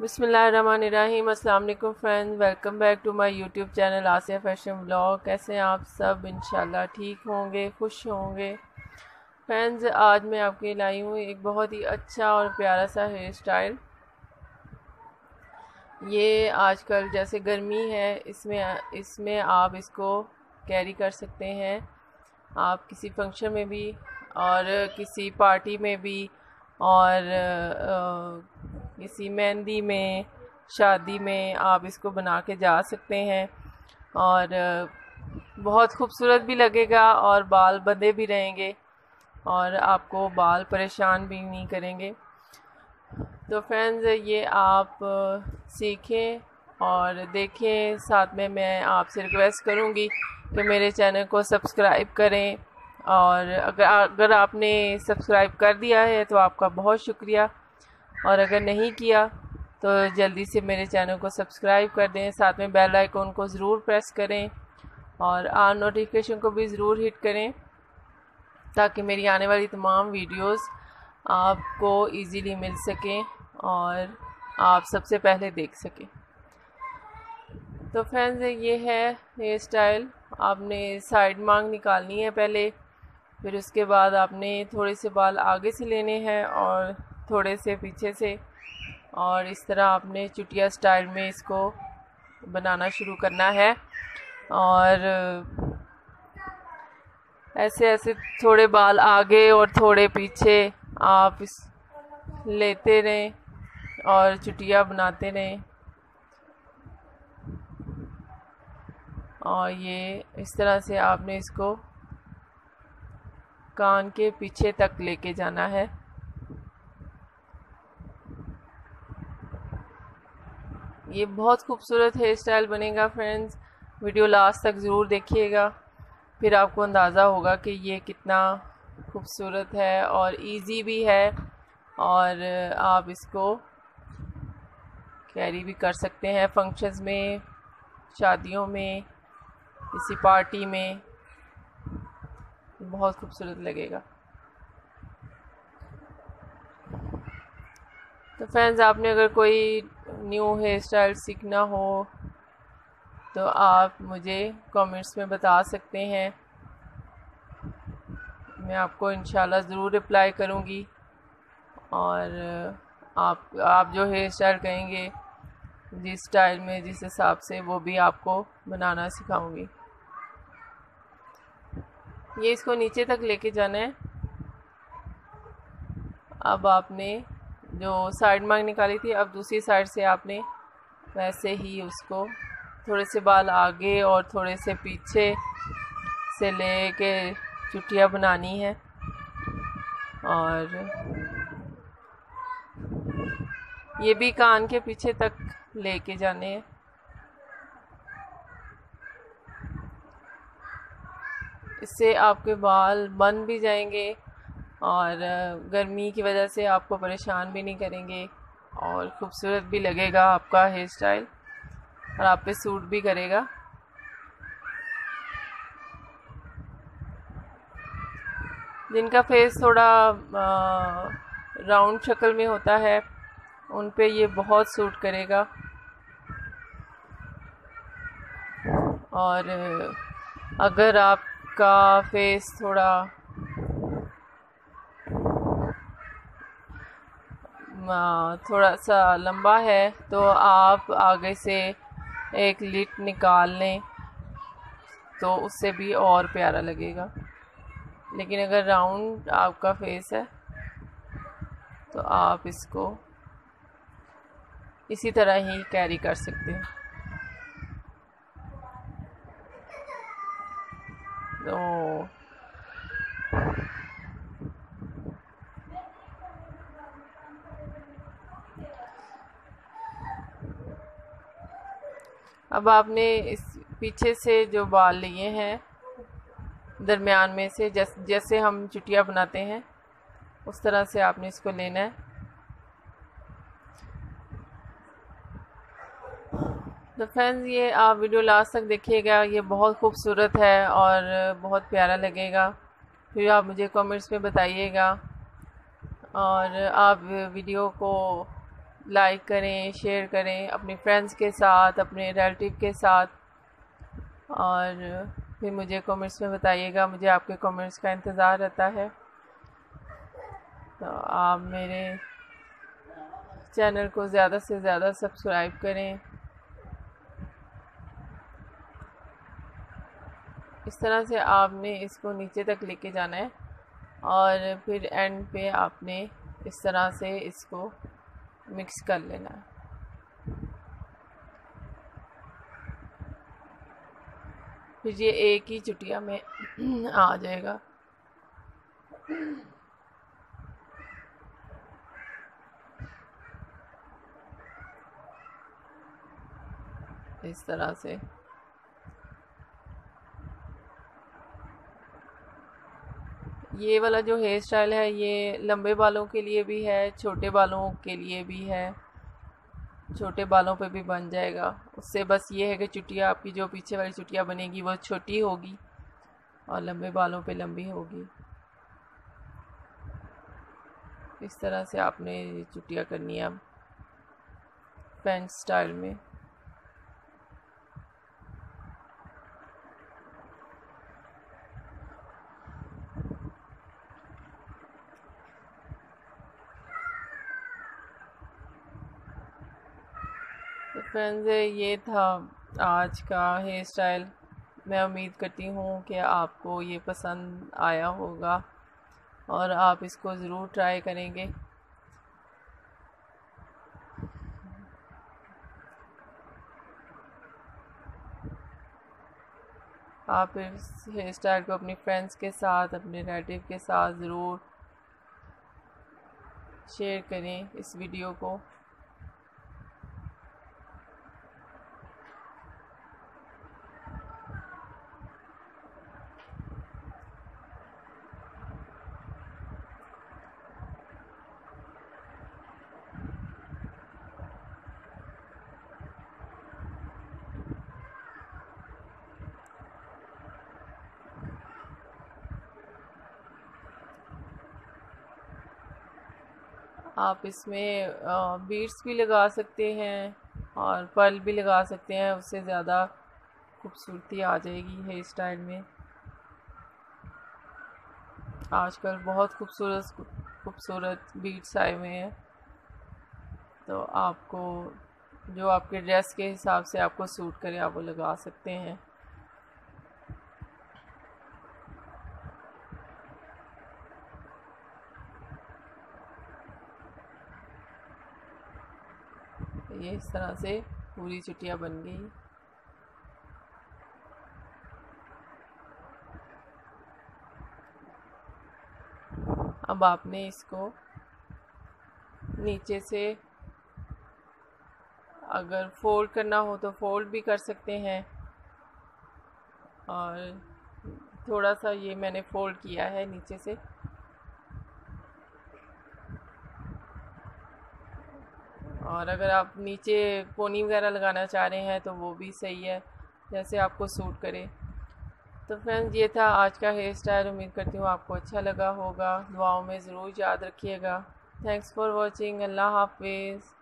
बिसमीम अस्सलाम वालेकुम friends, welcome back to my YouTube channel Aasiya fashion blog कैसे हैं आप सब? इंशाल्लाह ठीक होंगे, खुश होंगे। फ्रेंड्स, आज मैं आपके लाई हूँ एक बहुत ही अच्छा और प्यारा सा हेयर स्टाइल ये आजकल जैसे गर्मी है, इसमें इसमें आप इसको कैरी कर सकते हैं। आप किसी फ़ंक्शन में भी और किसी पार्टी में भी और किसी मेहंदी में, शादी में आप इसको बना के जा सकते हैं। और, बहुत खूबसूरत भी लगेगा और बाल बंधे भी रहेंगे और आपको बाल परेशान भी नहीं करेंगे। तो फ्रेंड्स ये आप, सीखें और देखें। साथ में मैं आपसे रिक्वेस्ट करूँगी कि मेरे चैनल को सब्सक्राइब करें और अगर अगर आपने सब्सक्राइब कर दिया है तो आपका बहुत शुक्रिया। और अगर नहीं किया तो जल्दी से मेरे चैनल को सब्सक्राइब कर दें, साथ में बेल आइकॉन को ज़रूर प्रेस करें, और आन नोटिफिकेशन को भी ज़रूर हिट करें, ताकि मेरी आने वाली तमाम वीडियोस आपको इजीली मिल सकें और आप सबसे पहले देख सकें। तो फ्रेंड्स, ये है हेयर स्टाइल। आपने साइड मांग निकालनी है पहले, फिर उसके बाद आपने थोड़े से बाल आगे से लेने हैं और थोड़े से पीछे से। और इस तरह आपने चुटिया स्टाइल में इसको बनाना शुरू करना है। और ऐसे ऐसे थोड़े बाल आगे और थोड़े पीछे आप इस लेते रहें और चुटिया बनाते रहें। और ये इस तरह से आपने इसको कान के पीछे तक लेके जाना है। ये बहुत खूबसूरत हेयर स्टाइल बनेगा फ्रेंड्स वीडियो लास्ट तक ज़रूर देखिएगा. फिर आपको अंदाज़ा होगा कि ये कितना खूबसूरत है और इजी भी है और आप इसको कैरी भी कर सकते हैं फ़ंक्शंस में, शादियों में, किसी पार्टी में. बहुत खूबसूरत लगेगा. तो फ्रेंड्स आपने अगर कोई न्यू हेयर स्टाइल सीखना हो तो आप मुझे कमेंट्स में बता सकते हैं। मैं आपको इंशाल्लाह ज़रूर रिप्लाई करूँगी। और आप आप जो हेयर स्टाइल कहेंगे, जिस स्टाइल में, जिस हिसाब से, वो भी आपको बनाना सिखाऊँगी। ये इसको नीचे तक लेके जाना है। अब आपने जो साइड मांग निकाली थी, अब दूसरी साइड से आपने वैसे ही उसको थोड़े से बाल आगे और थोड़े से पीछे से ले के चुटिया बनानी है। और ये भी कान के पीछे तक लेके जाने हैं। इससे आपके बाल बन भी जाएँगे। और गर्मी की वजह से आपको परेशान भी नहीं करेंगे और ख़ूबसूरत भी लगेगा आपका हेयर स्टाइल और आप पे सूट भी करेगा। जिनका फेस थोड़ा राउंड शक्ल में होता है, उन पे ये बहुत सूट करेगा। और, अगर आपका फेस थोड़ा थोड़ा सा लंबा है तो आप आगे से एक लिट निकाल लें तो उससे भी और प्यारा लगेगा। लेकिन अगर राउंड आपका फेस है तो आप इसको इसी तरह ही कैरी कर सकते हैं तो अब आपने इस पीछे से जो बाल लिए हैं, दरमियान में से जैस, जैसे हम चुटिया बनाते हैं, उस तरह से आपने इसको लेना है। तो फ्रेंड्स, ये आप वीडियो लास्ट तक देखिएगा, ये बहुत खूबसूरत है और बहुत प्यारा लगेगा। फिर आप मुझे कमेंट्स में बताइएगा और आप वीडियो को लाइक करें शेयर करें अपने फ्रेंड्स के साथ, अपने रिलेटिव के साथ। और फिर मुझे कमेंट्स में बताइएगा, मुझे आपके कमेंट्स का इंतज़ार रहता है। तो आप मेरे चैनल को ज़्यादा से ज़्यादा सब्सक्राइब करें। इस तरह से आपने इसको नीचे तक लेके जाना है। और फिर एंड पे आपने इस तरह से इसको मिक्स कर लेना। है फिर ये एक ही चुटिया में आ जाएगा। इस तरह से। ये वाला जो हेयर स्टाइल है, ये लंबे बालों के लिए भी है, छोटे बालों के लिए भी है। छोटे बालों पे भी बन जाएगा। उससे बस ये है कि चुटिया, आपकी जो पीछे वाली चुटिया बनेगी, वो छोटी होगी और लंबे बालों पे लंबी होगी। इस तरह से आपने चुटिया करनी है अब पेंट स्टाइल में तो फ्रेंड्स ये था आज का हेयर स्टाइल मैं उम्मीद करती हूँ कि आपको ये पसंद आया होगा और आप इसको ज़रूर ट्राई करेंगे। आप इस हेयर स्टाइल को अपनी फ्रेंड्स के साथ, अपने रिलेटिव के साथ ज़रूर शेयर करें इस वीडियो को। आप इसमें बीड्स भी लगा सकते हैं और पल भी लगा सकते हैं, उससे ज़्यादा खूबसूरती आ जाएगी हेयर स्टाइल में। आजकल बहुत खूबसूरत खूबसूरत बीड्स आए हुए हैं। तो आपको, जो आपके ड्रेस के हिसाब से आपको सूट करे, आप वो लगा सकते हैं। ये इस तरह से पूरी चुटिया बन गई। अब आपने इसको नीचे से अगर फोल्ड करना हो तो फोल्ड भी कर सकते हैं। और थोड़ा सा ये मैंने फोल्ड किया है नीचे से। और अगर आप नीचे पोनी वगैरह लगाना चाह रहे हैं तो वो भी सही है, जैसे आपको सूट करे। तो फ्रेंड्स, ये था आज का हेयर स्टाइल। उम्मीद करती हूँ आपको अच्छा लगा होगा। दुआओं में ज़रूर याद रखिएगा। Thanks for watching. अल्लाह हाफिज़।